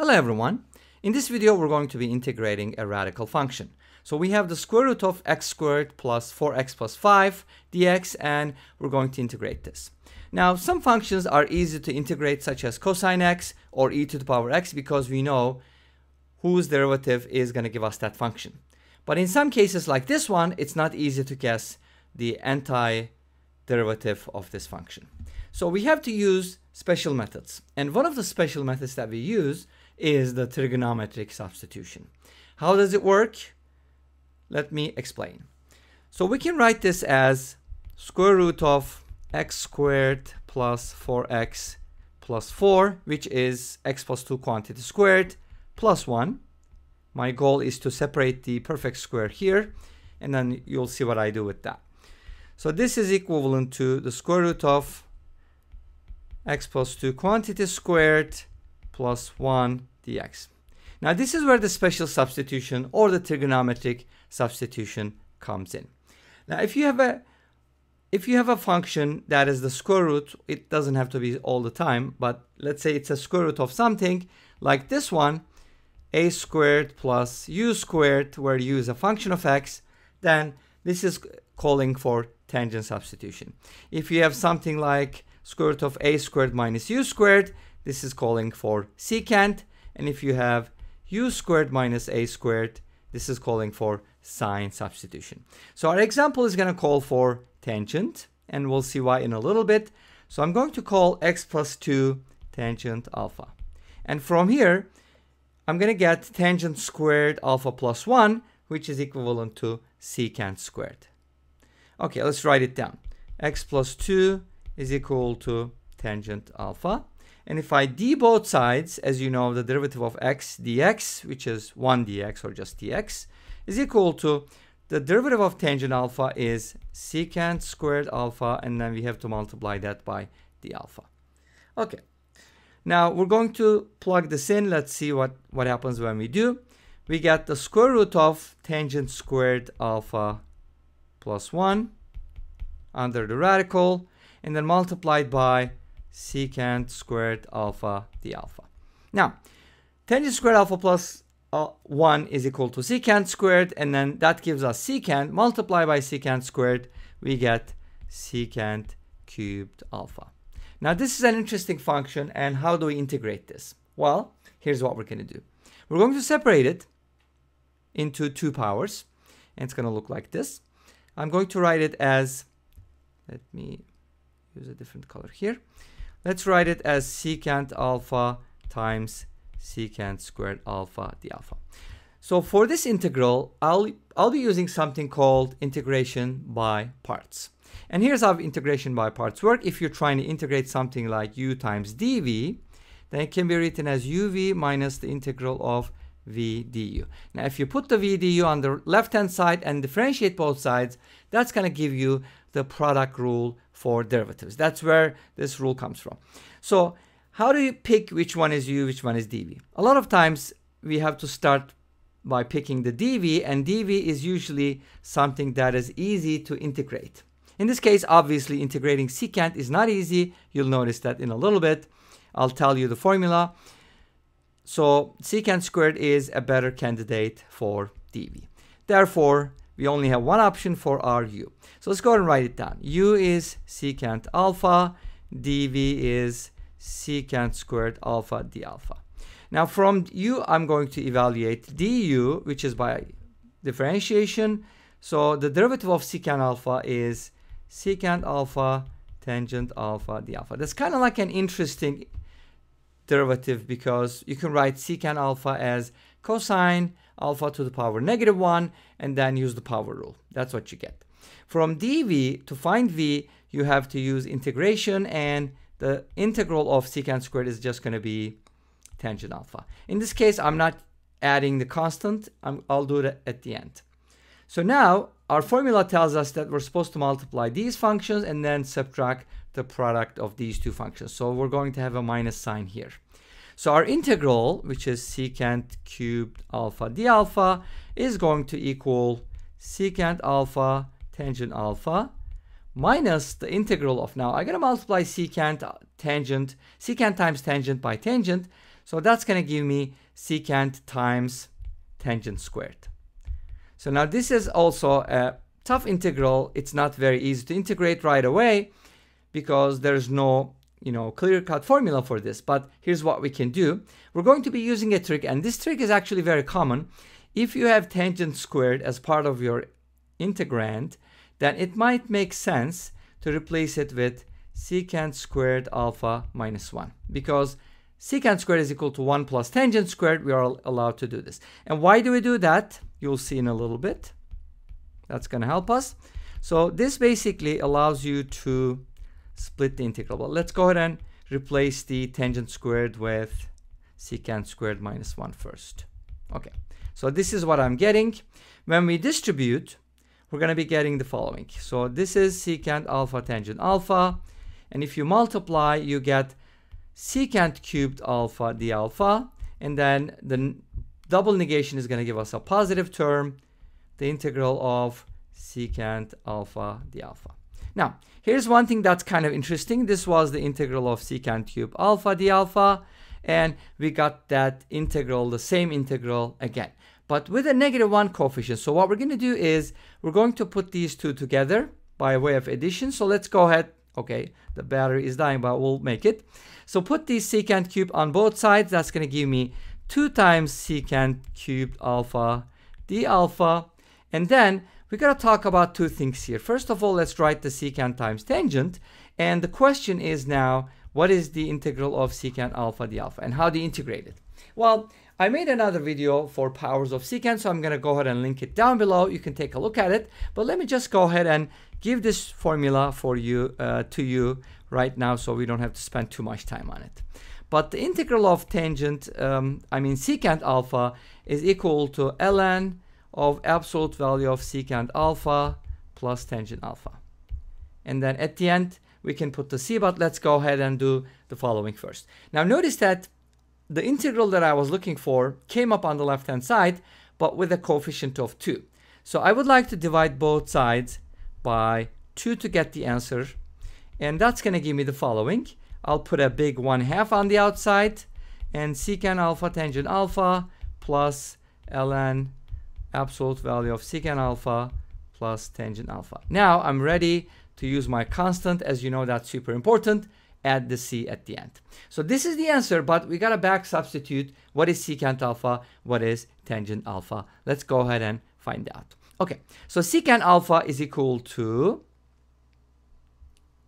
Hello everyone. In this video we're going to be integrating a radical function. So we have the square root of x squared plus 4x plus 5 dx and we're going to integrate this. Now some functions are easy to integrate such as cosine x or e to the power x because we know whose derivative is going to give us that function. But in some cases like this one it's not easy to guess the antiderivative of this function. So we have to use special methods and one of the special methods that we use is the trigonometric substitution. How does it work? Let me explain. So we can write this as square root of x squared plus 4x plus 4, which is x plus 2 quantity squared, plus 1. My goal is to separate the perfect square here, and then you'll see what I do with that. So this is equivalent to the square root of x plus 2 quantity squared plus 1 dx. Now this is where the special substitution or the trigonometric substitution comes in. Now if you have a if you have a function that is the square root, it doesn't have to be all the time, but let's say it's a square root of something like this one, a squared plus u squared, where u is a function of x, then this is calling for tangent substitution. If you have something like square root of a squared minus u squared, this is calling for secant. And if you have u squared minus a squared, this is calling for sine substitution. So our example is going to call for tangent, and we'll see why in a little bit. So I'm going to call x plus 2 tangent alpha. And from here, I'm going to get tangent squared alpha plus 1, which is equivalent to secant squared. Okay, let's write it down. x plus 2 is equal to tangent alpha. And if I d both sides, as you know, the derivative of x dx, which is 1 dx or just dx, is equal to the derivative of tangent alpha is secant squared alpha, and then we have to multiply that by d alpha. Okay. Now we're going to plug this in. Let's see what, what happens when we do. We get the square root of tangent squared alpha plus 1 under the radical and then multiplied by secant squared alpha d alpha. Now, tangent squared alpha plus, uh, 1 is equal to secant squared, and then that gives us secant. multiplied by secant squared, we get secant cubed alpha. Now, this is an interesting function, and how do we integrate this? Well, here's what we're going to do. We're going to separate it into two powers, and it's going to look like this. I'm going to write it as, let me use a different color here. Let's write it as secant alpha times secant squared alpha d alpha. So for this integral, I'll, I'll be using something called integration by parts. And here's how integration by parts work. If you're trying to integrate something like u times dv, then it can be written as uv minus the integral of v du. Now if you put the VDU on the left hand side and differentiate both sides, that's going to give you the product rule for derivatives. That's where this rule comes from. So how do you pick which one is u, which one is dv? A lot of times we have to start by picking the dv and dv is usually something that is easy to integrate. In this case, obviously integrating secant is not easy. You'll notice that in a little bit. I'll tell you the formula. So secant squared is a better candidate for dv. Therefore, we only have one option for our u. So let's go ahead and write it down. u is secant alpha, dv is secant squared alpha d alpha. Now from u, I'm going to evaluate du, which is by differentiation. So the derivative of secant alpha is secant alpha tangent alpha d alpha. That's kind of like an interesting derivative because you can write secant alpha as cosine alpha to the power negative 1 and then use the power rule. That's what you get. From dv to find v, you have to use integration and the integral of secant squared is just going to be tangent alpha. In this case, I'm not adding the constant. i will do it at the end. So now our formula tells us that we're supposed to multiply these functions and then subtract the product of these two functions. So we're going to have a minus sign here. So our integral, which is secant cubed alpha d alpha, is going to equal secant alpha tangent alpha minus the integral of now. I'm going to multiply secant tangent, secant times tangent by tangent. So that's going to give me secant times tangent squared. So now this is also a tough integral. It's not very easy to integrate right away because there's no you know clear-cut formula for this. But here's what we can do. We're going to be using a trick, and this trick is actually very common. If you have tangent squared as part of your integrand, then it might make sense to replace it with secant squared alpha minus 1 because secant squared is equal to 1 plus tangent squared. We are allowed to do this. And why do we do that? You'll see in a little bit. That's going to help us. So this basically allows you to split the integral. But let's go ahead and replace the tangent squared with secant squared minus 1 first. Okay, so this is what I'm getting. When we distribute, we're going to be getting the following. So this is secant alpha tangent alpha. And if you multiply, you get secant cubed alpha d alpha. And then the double negation is going to give us a positive term, the integral of secant alpha d alpha. Now, here's one thing that's kind of interesting. This was the integral of secant cube alpha d alpha. And we got that integral, the same integral again but with a negative 1 coefficient. So what we're going to do is we're going to put these two together by way of addition. So let's go ahead. Okay, the battery is dying, but we'll make it. So put the secant cube on both sides. That's going to give me 2 times secant cubed alpha d alpha. And then we got to talk about two things here. First of all, let's write the secant times tangent. And the question is now, what is the integral of secant alpha d alpha and how do you integrate it? Well, I made another video for powers of secant, so I'm going to go ahead and link it down below. You can take a look at it. But let me just go ahead and give this formula for you uh, to you right now so we don't have to spend too much time on it. But the integral of tangent, um, I mean secant alpha, is equal to ln of absolute value of secant alpha plus tangent alpha. And then at the end, we can put the c, but let's go ahead and do the following first. Now notice that the integral that I was looking for came up on the left hand side, but with a coefficient of 2. So I would like to divide both sides by 2 to get the answer. And that's going to give me the following. I'll put a big 1 half on the outside and secant alpha tangent alpha plus ln absolute value of secant alpha plus tangent alpha. Now I'm ready to use my constant. As you know, that's super important add the c at the end. So this is the answer, but we got to back substitute what is secant alpha, what is tangent alpha. Let's go ahead and find out. Okay, so secant alpha is equal to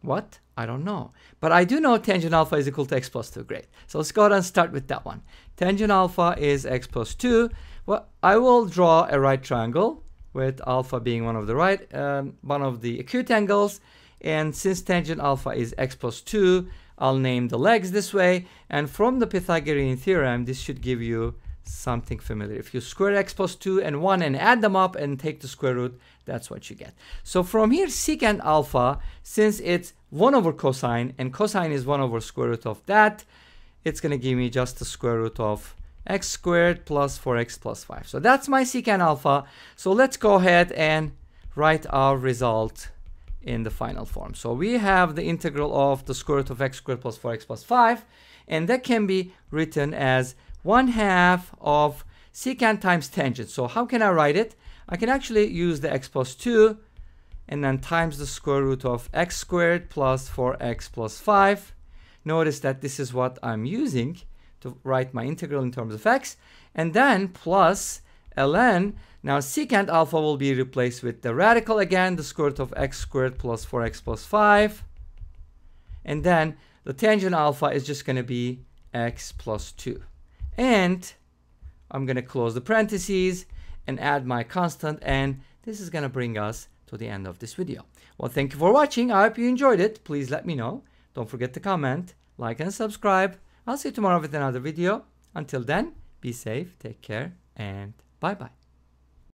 what? I don't know. But I do know tangent alpha is equal to x plus 2. Great. So let's go ahead and start with that one. Tangent alpha is x plus 2. Well, I will draw a right triangle with alpha being one of the right, um, one of the acute angles. And since tangent alpha is x plus 2, I'll name the legs this way. And from the Pythagorean theorem, this should give you something familiar. If you square x plus 2 and 1 and add them up and take the square root, that's what you get. So from here, secant alpha, since it's 1 over cosine, and cosine is 1 over square root of that, it's going to give me just the square root of x squared plus 4x plus 5. So that's my secant alpha. So let's go ahead and write our result in the final form. So we have the integral of the square root of x squared plus 4x plus 5, and that can be written as 1 half of secant times tangent. So how can I write it? I can actually use the x plus 2 and then times the square root of x squared plus 4x plus 5. Notice that this is what I'm using to write my integral in terms of x. And then plus ln now secant alpha will be replaced with the radical again, the square root of x squared plus 4x plus 5. And then the tangent alpha is just going to be x plus 2. And I'm going to close the parentheses and add my constant. And this is going to bring us to the end of this video. Well, thank you for watching. I hope you enjoyed it. Please let me know. Don't forget to comment, like, and subscribe. I'll see you tomorrow with another video. Until then, be safe, take care, and bye-bye.